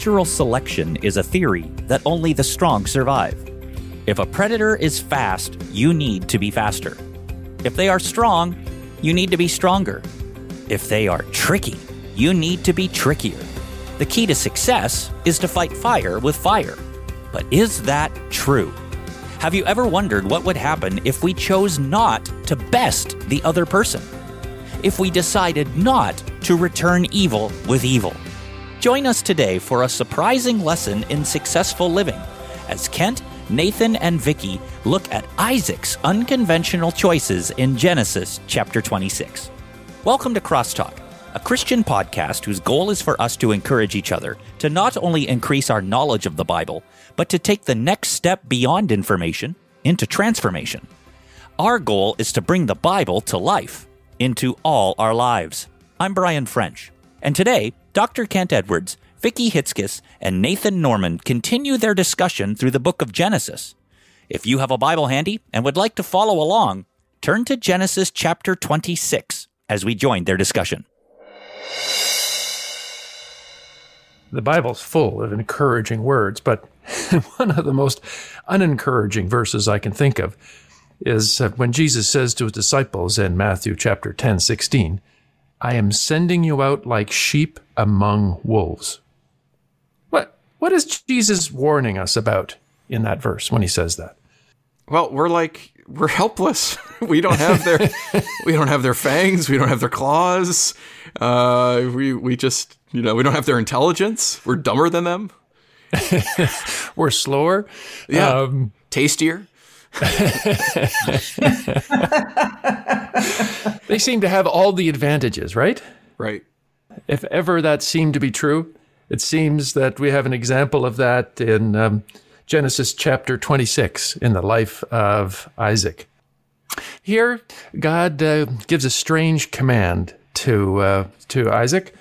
Natural selection is a theory that only the strong survive. If a predator is fast, you need to be faster. If they are strong, you need to be stronger. If they are tricky, you need to be trickier. The key to success is to fight fire with fire. But is that true? Have you ever wondered what would happen if we chose not to best the other person? If we decided not to return evil with evil? Join us today for a surprising lesson in successful living as Kent, Nathan, and Vicki look at Isaac's unconventional choices in Genesis chapter 26. Welcome to Crosstalk, a Christian podcast whose goal is for us to encourage each other to not only increase our knowledge of the Bible, but to take the next step beyond information into transformation. Our goal is to bring the Bible to life into all our lives. I'm Brian French, and today Dr. Kent Edwards, Vicki Hitzges, and Nathan Norman continue their discussion through the book of Genesis. If you have a Bible handy and would like to follow along, turn to Genesis chapter 26 as we join their discussion. The Bible's full of encouraging words, but one of the most unencouraging verses I can think of is uh, when Jesus says to his disciples in Matthew chapter 10, 16, I am sending you out like sheep among wolves. What what is Jesus warning us about in that verse when he says that? Well, we're like we're helpless. we don't have their we don't have their fangs, we don't have their claws. Uh, we we just, you know, we don't have their intelligence. We're dumber than them. we're slower. Yeah. Um, tastier. they seem to have all the advantages, right? Right. If ever that seemed to be true, it seems that we have an example of that in um, Genesis chapter 26 in the life of Isaac. Here, God uh, gives a strange command to uh, to Isaac.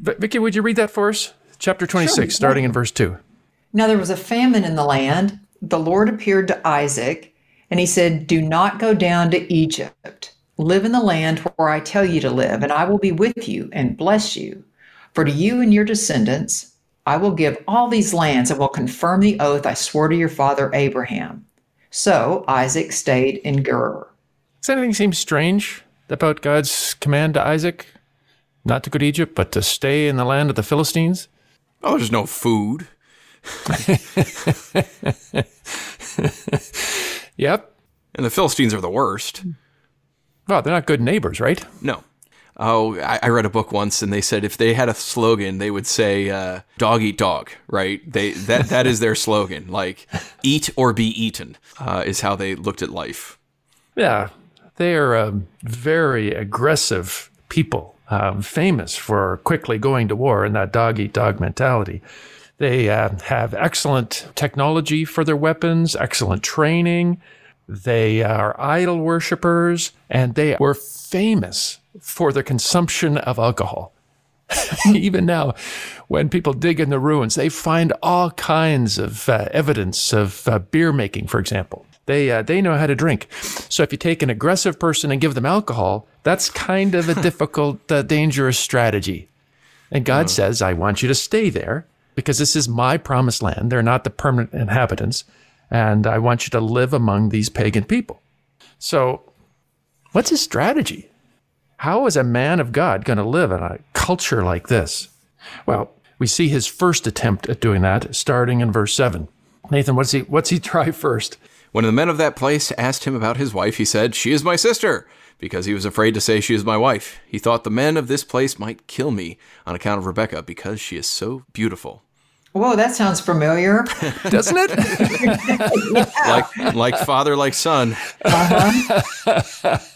Vicki, would you read that for us? Chapter 26, sure, starting in verse 2. Now there was a famine in the land the Lord appeared to Isaac and he said, Do not go down to Egypt. Live in the land where I tell you to live, and I will be with you and bless you. For to you and your descendants I will give all these lands and will confirm the oath I swore to your father Abraham. So Isaac stayed in Gerar. Does anything seem strange about God's command to Isaac? Not to go to Egypt, but to stay in the land of the Philistines? Oh, there's no food. yep. And the Philistines are the worst. Well, they're not good neighbors, right? No. Oh, I, I read a book once, and they said if they had a slogan, they would say uh, "dog eat dog." Right? They that that is their slogan. Like "eat or be eaten" uh, is how they looked at life. Yeah, they are a very aggressive people, um, famous for quickly going to war and that dog eat dog mentality. They uh, have excellent technology for their weapons, excellent training. They are idol worshippers, and they were famous for the consumption of alcohol. Even now, when people dig in the ruins, they find all kinds of uh, evidence of uh, beer making, for example. They, uh, they know how to drink. So if you take an aggressive person and give them alcohol, that's kind of a difficult, uh, dangerous strategy. And God says, I want you to stay there because this is my promised land. They're not the permanent inhabitants. And I want you to live among these pagan people. So, what's his strategy? How is a man of God going to live in a culture like this? Well, we see his first attempt at doing that starting in verse 7. Nathan, what's he what's he try first? When the men of that place asked him about his wife, he said, "She is my sister." Because he was afraid to say she is my wife. He thought the men of this place might kill me on account of Rebekah because she is so beautiful. Whoa, that sounds familiar, doesn't it? like like father, like son. Uh-huh.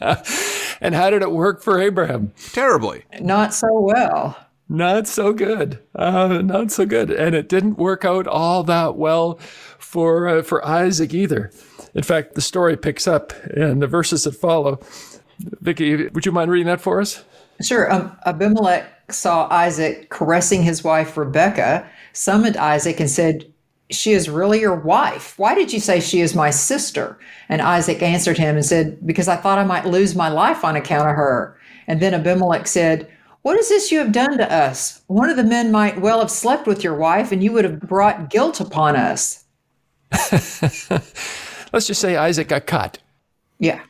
and how did it work for Abraham? Terribly. Not so well. Not so good. Uh, not so good. And it didn't work out all that well for uh, for Isaac either. In fact, the story picks up in the verses that follow. Vicki, would you mind reading that for us? Sure. Um, Abimelech saw Isaac caressing his wife Rebekah summoned Isaac and said, She is really your wife. Why did you say she is my sister? And Isaac answered him and said, Because I thought I might lose my life on account of her. And then Abimelech said, What is this you have done to us? One of the men might well have slept with your wife, and you would have brought guilt upon us. Let's just say Isaac got caught. Yeah.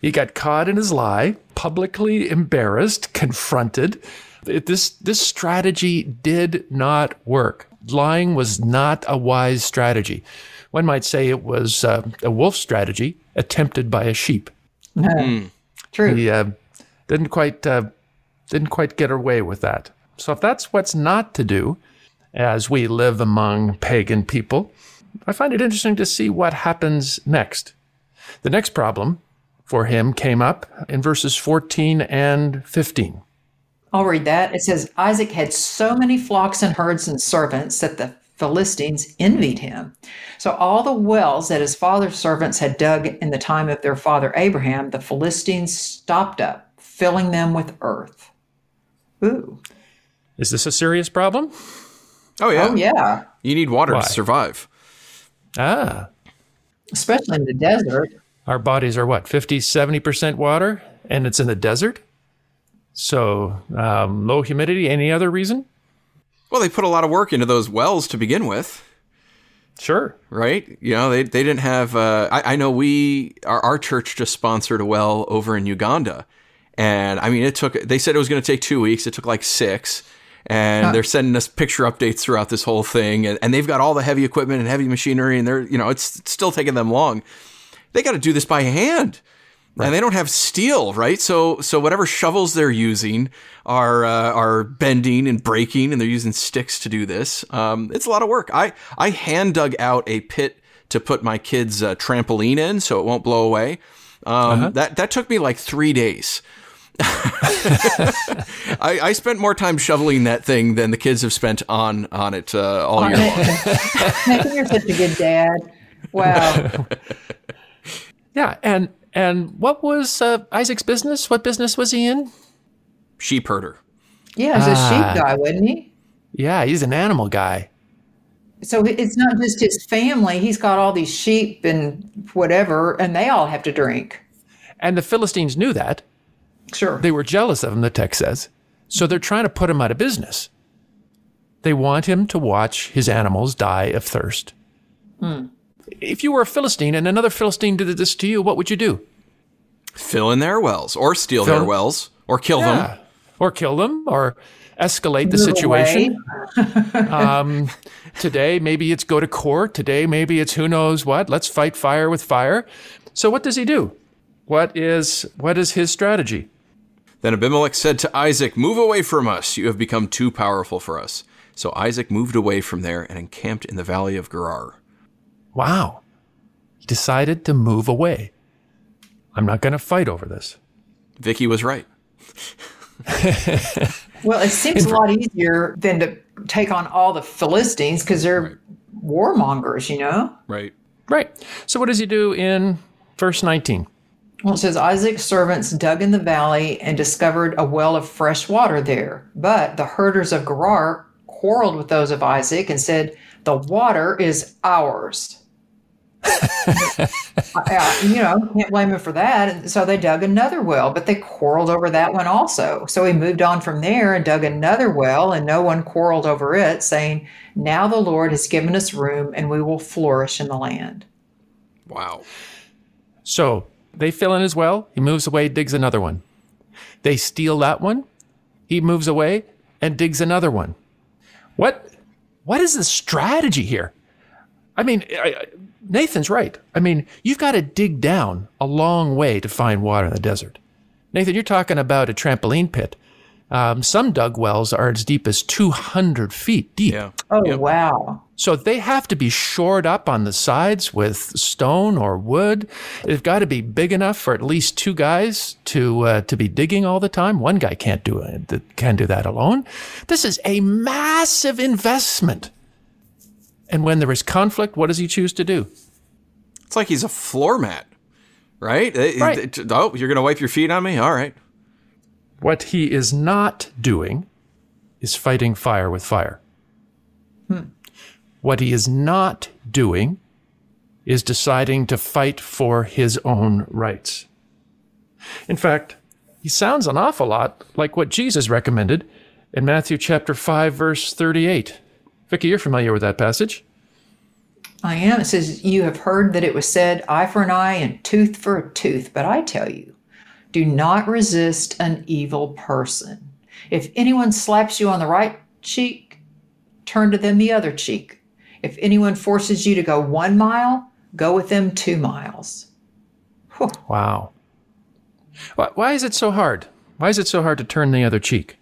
He got caught in his lie, publicly embarrassed, confronted. This, this strategy did not work. Lying was not a wise strategy. One might say it was uh, a wolf strategy attempted by a sheep. True. He uh, didn't quite uh, didn't quite get away with that. So if that's what's not to do, as we live among pagan people, I find it interesting to see what happens next. The next problem for him came up in verses 14 and 15. I'll read that. It says Isaac had so many flocks and herds and servants that the Philistines envied him. So all the wells that his father's servants had dug in the time of their father Abraham, the Philistines stopped up, filling them with earth. Ooh. Is this a serious problem? Oh yeah. Oh yeah. You need water Why? to survive. Ah, Especially in the desert. our bodies are what, 50, 70% water, and it's in the desert? So um, low humidity. Any other reason? Well, they put a lot of work into those wells to begin with. Sure. right? You know, they, they didn't have. Uh, I, I know we our, our church just sponsored a well over in Uganda, and I mean, it took. They said it was going to take two weeks. It took like six, and they're sending us picture updates throughout this whole thing, and, and they've got all the heavy equipment and heavy machinery, and they're you know it's, it's still taking them long. They got to do this by hand. And they don't have steel, right? So, so whatever shovels they're using are uh, are bending and breaking, and they're using sticks to do this. Um, it's a lot of work. I I hand dug out a pit to put my kids' uh, trampoline in, so it won't blow away. Um, That that took me like three days. I, I spent more time shoveling that thing than the kids have spent on on it uh, all year long. Nathan, you're such a good dad. Wow. Yeah, and and what was uh, Isaac's business? What business was he in? Sheep herder. Yeah, he's a Ah. sheep guy, wasn't he? Yeah, he's an animal guy. So it's not just his family. He's got all these sheep and whatever, and they all have to drink. And the Philistines knew that. Sure. They were jealous of him, the text says. So they're trying to put him out of business. They want him to watch his animals die of thirst. If you were a Philistine and another Philistine did this to you, what would you do? Fill in their wells, or steal Fill- their wells, or kill them. Or kill them, or escalate the situation. Um, today, maybe it's go to court. Today, maybe it's who knows what. Let's fight fire with fire. So, what does he do? What is what is his strategy? Then Abimelech said to Isaac, Move away from us. You have become too powerful for us. So Isaac moved away from there and encamped in the valley of Gerar. Wow, he decided to move away. I'm not going to fight over this. Vicki was right. Well, it seems a lot easier than to take on all the Philistines because they're warmongers, you know? Right. Right. So, what does he do in verse 19? Well, it says Isaac's servants dug in the valley and discovered a well of fresh water there. But the herders of Gerar quarreled with those of Isaac and said, The water is ours. Uh, you know, can't blame him for that. And so they dug another well, but they quarreled over that one also. So he moved on from there and dug another well, and no one quarreled over it, saying, Now the Lord has given us room and we will flourish in the land. Wow. So, they fill in his well. He moves away, digs another one. They steal that one. He moves away and digs another one. What? What is the strategy here? I mean, I, I- Nathan's right. I mean, you've got to dig down a long way to find water in the desert. Nathan, you're talking about a trampoline pit. Um, some dug wells are as deep as 200 feet deep. Yeah. Oh, Yep. wow. So they have to be shored up on the sides with stone or wood. They've got to be big enough for at least two guys to uh, to be digging all the time. One guy can't do it. Can't do that alone. This is a massive investment. And when there is conflict, what does he choose to do? It's like he's a floor mat, right? Right. Oh, you're going to wipe your feet on me? All right. What he is not doing is fighting fire with fire. Hmm. What he is not doing is deciding to fight for his own rights. In fact, he sounds an awful lot like what Jesus recommended in Matthew chapter 5 verse 38. Vicki, you're familiar with that passage? I am. It says, You have heard that it was said, eye for an eye and tooth for a tooth. But I tell you, do not resist an evil person. If anyone slaps you on the right cheek, turn to them the other cheek. If anyone forces you to go one mile, go with them two miles. Whew. Wow. Why is it so hard? Why is it so hard to turn the other cheek?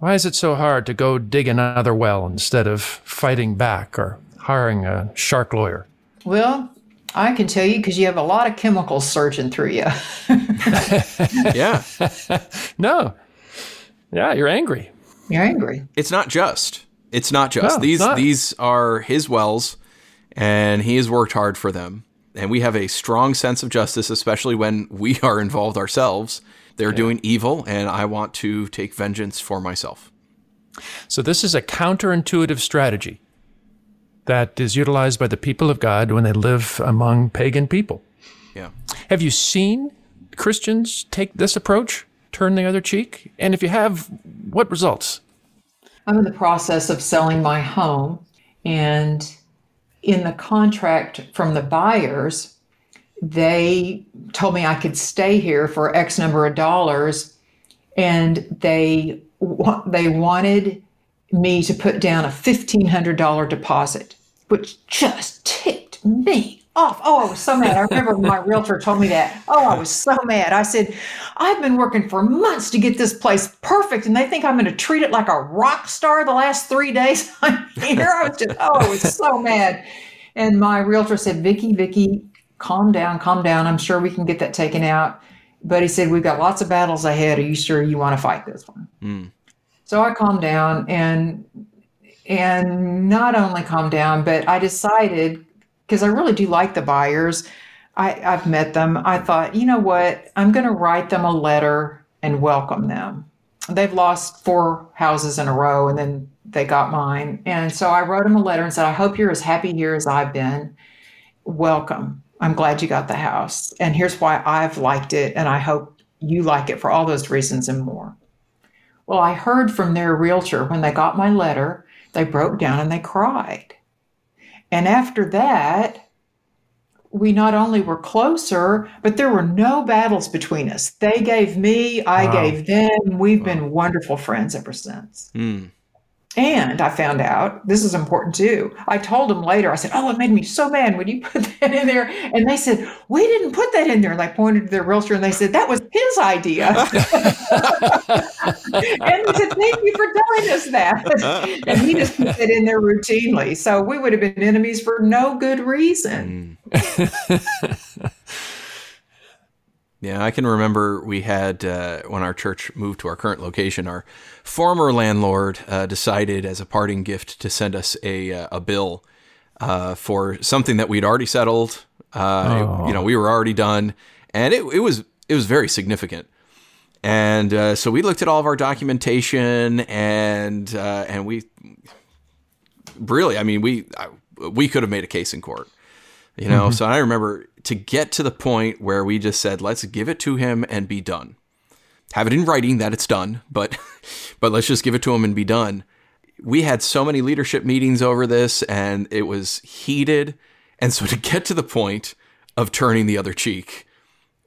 Why is it so hard to go dig another well instead of fighting back or hiring a shark lawyer? Well, I can tell you because you have a lot of chemicals surging through you. yeah. no. Yeah, you're angry. You're angry. It's not just. It's not just. No, these not. these are his wells and he has worked hard for them. And we have a strong sense of justice, especially when we are involved ourselves. They're yeah. doing evil, and I want to take vengeance for myself. So, this is a counterintuitive strategy that is utilized by the people of God when they live among pagan people. Yeah. Have you seen Christians take this approach, turn the other cheek? And if you have, what results? I'm in the process of selling my home, and in the contract from the buyers, they told me I could stay here for X number of dollars, and they they wanted me to put down a fifteen hundred dollar deposit, which just ticked me off. Oh, I was so mad. I remember my realtor told me that. Oh, I was so mad. I said, I've been working for months to get this place perfect, and they think I'm going to treat it like a rock star the last three days I'm here. I was just, oh, I was so mad. And my realtor said, Vicki, Vicki, calm down, calm down. I'm sure we can get that taken out. But he said, We've got lots of battles ahead. Are you sure you want to fight this one? Mm. So I calmed down and and not only calmed down, but I decided because I really do like the buyers. I, I've met them. I thought, you know what? I'm going to write them a letter and welcome them. They've lost four houses in a row and then they got mine. And so I wrote them a letter and said, I hope you're as happy here as I've been. Welcome. I'm glad you got the house. And here's why I've liked it. And I hope you like it for all those reasons and more. Well, I heard from their realtor when they got my letter, they broke down and they cried. And after that, we not only were closer, but there were no battles between us. They gave me, I wow. gave them. We've wow. been wonderful friends ever since. Mm. And I found out this is important too. I told them later, I said, Oh, it made me so mad when you put that in there. And they said, We didn't put that in there. And I pointed to their realtor and they said, That was his idea. and they said, Thank you for telling us that. and he just put it in there routinely. So we would have been enemies for no good reason. Mm. Yeah, I can remember we had uh, when our church moved to our current location. Our former landlord uh, decided, as a parting gift, to send us a uh, a bill uh, for something that we'd already settled. Oh. You know, we were already done, and it, it was it was very significant. And uh, so we looked at all of our documentation, and and we really, I mean, we we could have made a case in court. You know, mm-hmm. so I remember to get to the point where we just said, let's give it to him and be done. Have it in writing that it's done, but but let's just give it to him and be done. We had so many leadership meetings over this and it was heated. And so to get to the point of turning the other cheek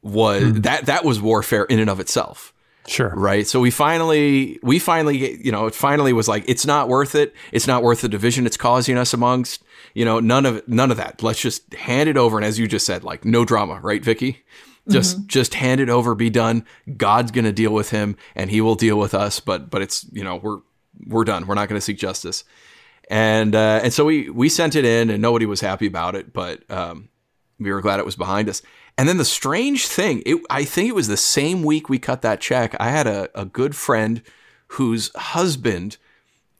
was mm. that that was warfare in and of itself. Sure. Right. So we finally, we finally, you know, it finally was like, it's not worth it. It's not worth the division it's causing us amongst, you know, none of none of that. Let's just hand it over. And as you just said, like no drama, right, Vicki? Just, mm-hmm. just hand it over, be done. God's going to deal with him and he will deal with us. But, but it's, you know, we're, we're done. We're not going to seek justice. And, uh, and so we, we sent it in and nobody was happy about it, but, um, we were glad it was behind us. And then the strange thing, it, I think it was the same week we cut that check. I had a, a good friend whose husband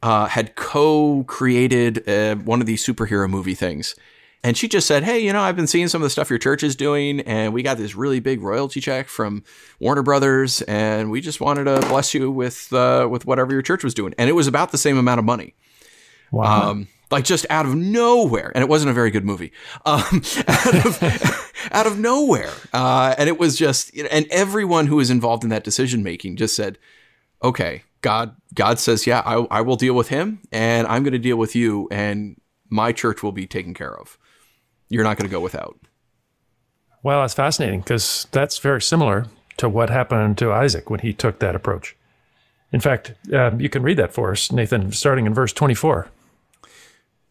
uh, had co created uh, one of these superhero movie things. And she just said, Hey, you know, I've been seeing some of the stuff your church is doing, and we got this really big royalty check from Warner Brothers, and we just wanted to bless you with uh, with whatever your church was doing. And it was about the same amount of money. Wow. Um, like just out of nowhere. And it wasn't a very good movie. Um, out, of, out of nowhere. Uh, and it was just, and everyone who was involved in that decision making just said, okay, God, God says, yeah, I, I will deal with him and I'm going to deal with you and my church will be taken care of. You're not going to go without. Well, that's fascinating because that's very similar to what happened to Isaac when he took that approach. In fact, uh, you can read that for us, Nathan, starting in verse 24.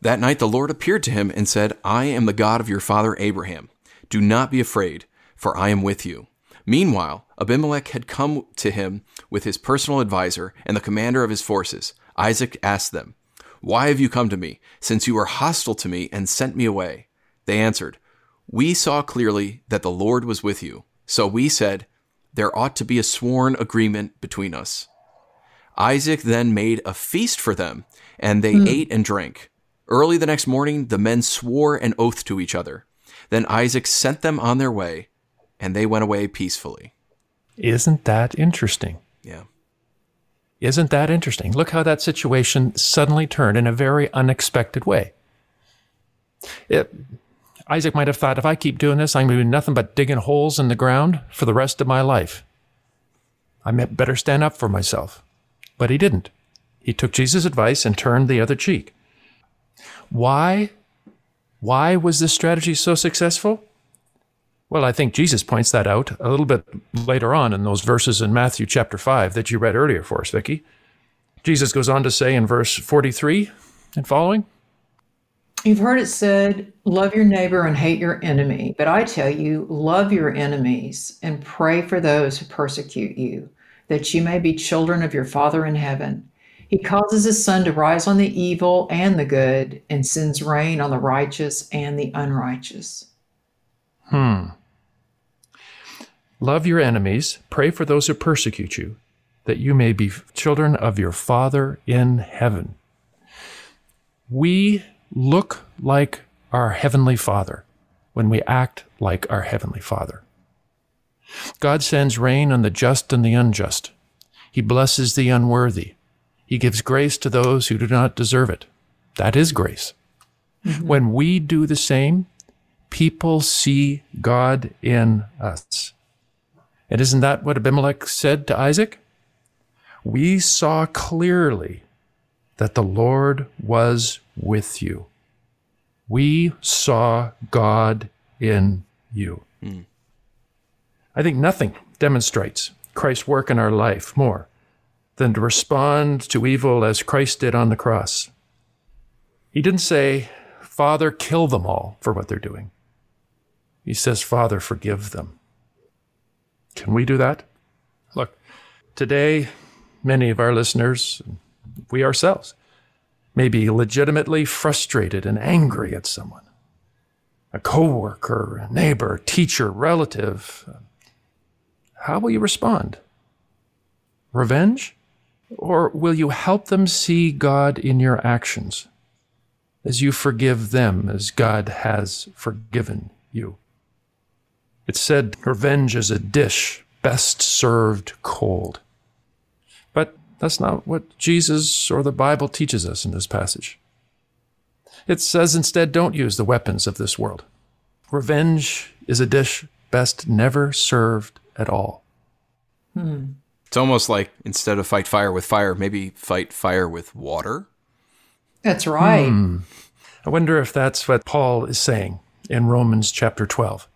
That night the Lord appeared to him and said, I am the God of your father Abraham. Do not be afraid, for I am with you. Meanwhile, Abimelech had come to him with his personal adviser and the commander of his forces. Isaac asked them, Why have you come to me, since you were hostile to me and sent me away? They answered, We saw clearly that the Lord was with you. So we said, There ought to be a sworn agreement between us. Isaac then made a feast for them, and they hmm. ate and drank. Early the next morning, the men swore an oath to each other. Then Isaac sent them on their way, and they went away peacefully. Isn't that interesting? Yeah. Isn't that interesting? Look how that situation suddenly turned in a very unexpected way. It, Isaac might have thought, if I keep doing this, I'm going to do nothing but digging holes in the ground for the rest of my life. I better stand up for myself. But he didn't. He took Jesus' advice and turned the other cheek. Why? Why was this strategy so successful? Well, I think Jesus points that out a little bit later on in those verses in Matthew chapter 5 that you read earlier for us, Vicki. Jesus goes on to say in verse 43 and following, You've heard it said, love your neighbor and hate your enemy. But I tell you, love your enemies and pray for those who persecute you, that you may be children of your Father in heaven. He causes his sun to rise on the evil and the good, and sends rain on the righteous and the unrighteous. Hmm. Love your enemies, pray for those who persecute you, that you may be children of your Father in heaven. We look like our Heavenly Father when we act like our Heavenly Father. God sends rain on the just and the unjust. He blesses the unworthy. He gives grace to those who do not deserve it. That is grace. Mm-hmm. When we do the same, people see God in us. And isn't that what Abimelech said to Isaac? We saw clearly that the Lord was with you. We saw God in you. Mm. I think nothing demonstrates Christ's work in our life more than to respond to evil as Christ did on the cross. He didn't say, Father, kill them all for what they're doing. He says, Father, forgive them. Can we do that? Look, today, many of our listeners, we ourselves, may be legitimately frustrated and angry at someone a coworker, a neighbor, teacher, relative. How will you respond? Revenge? Or will you help them see God in your actions as you forgive them as God has forgiven you? It's said revenge is a dish best served cold. But that's not what Jesus or the Bible teaches us in this passage. It says instead, don't use the weapons of this world. Revenge is a dish best never served at all. Hmm. It's almost like instead of fight fire with fire, maybe fight fire with water. That's right. Hmm. I wonder if that's what Paul is saying in Romans chapter 12.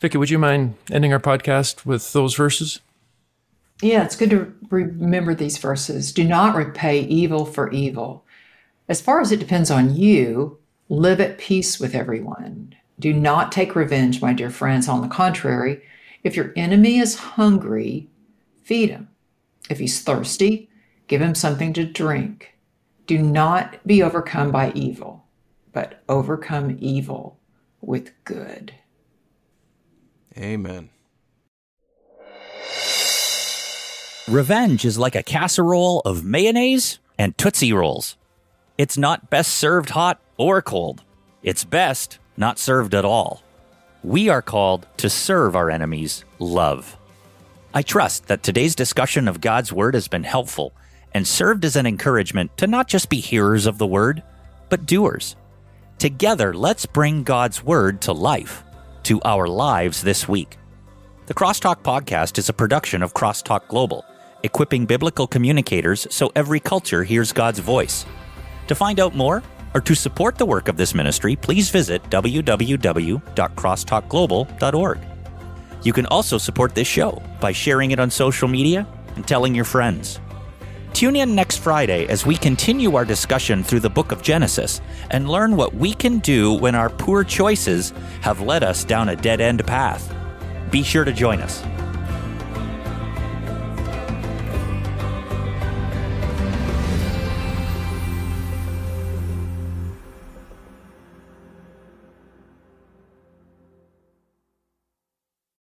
Vicki, would you mind ending our podcast with those verses? Yeah, it's good to remember these verses. Do not repay evil for evil. As far as it depends on you, live at peace with everyone. Do not take revenge, my dear friends. On the contrary, if your enemy is hungry, feed him. If he's thirsty, give him something to drink. Do not be overcome by evil, but overcome evil with good. Amen. Revenge is like a casserole of mayonnaise and Tootsie Rolls. It's not best served hot or cold. It's best not served at all. We are called to serve our enemies love. I trust that today's discussion of God's Word has been helpful and served as an encouragement to not just be hearers of the Word, but doers. Together, let's bring God's Word to life, to our lives this week. The Crosstalk Podcast is a production of Crosstalk Global, equipping biblical communicators so every culture hears God's voice. To find out more, or to support the work of this ministry, please visit www.crosstalkglobal.org. You can also support this show by sharing it on social media and telling your friends. Tune in next Friday as we continue our discussion through the book of Genesis and learn what we can do when our poor choices have led us down a dead end path. Be sure to join us.